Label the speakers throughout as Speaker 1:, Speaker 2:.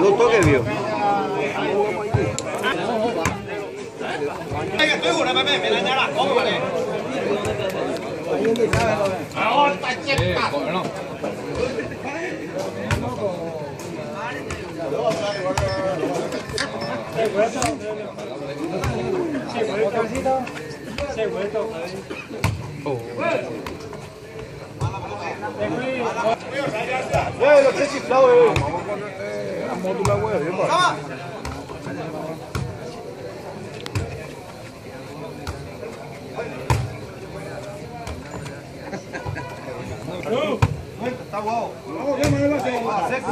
Speaker 1: no que vio. Oh. Se lo se chiflado, eh como tú la ¡Vamos Está guau. Vamos, ya me va a hacer.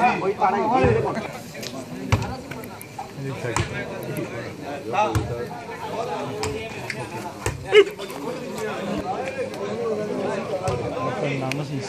Speaker 2: ¡Ah,
Speaker 3: Fernando sin ¡Ah,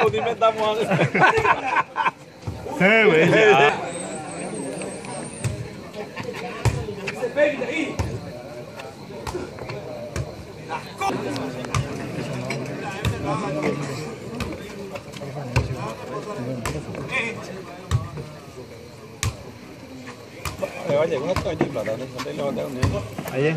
Speaker 1: Condimentamos. É,
Speaker 2: velho. Você bebe daí?
Speaker 1: Olha, quando eu estou de blada, não tem levantar o negócio. Aí?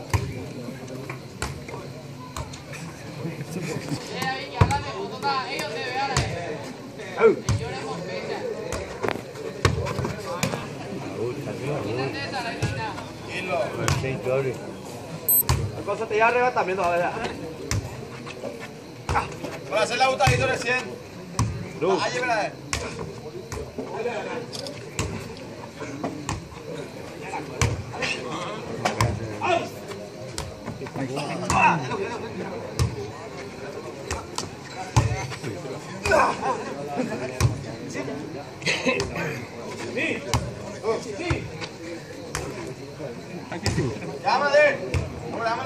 Speaker 2: Sí,
Speaker 1: te lleva arriba también, a Para hacer la butadito recién. Luz. Ahí, Sí. Sí. Chào. Ahí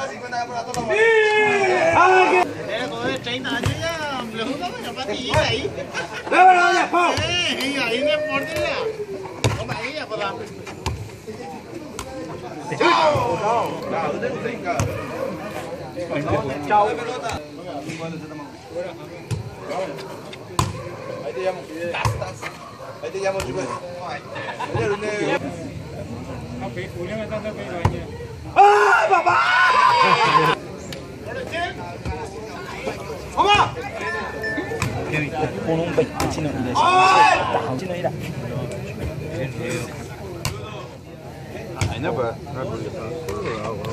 Speaker 1: te llamo. Ahí te llamo, chupé. ¡Ah, papá! 엄마!
Speaker 3: 보는 거 있지는 근데
Speaker 1: 당신은 이라 I never heard of it.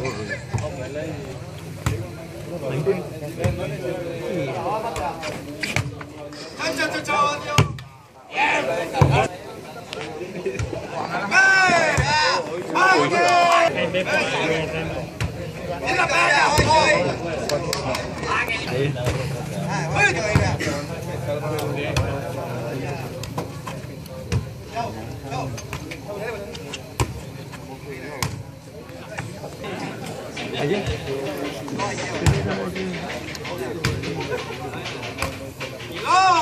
Speaker 1: 짜짜짜짜 왔네요. 예! 아, 이게! là ba nào thôi ơi trời nè Hãy subscribe cho kênh Ghiền Mì Gõ Để không bỏ lỡ những video hấp dẫn